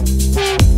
Música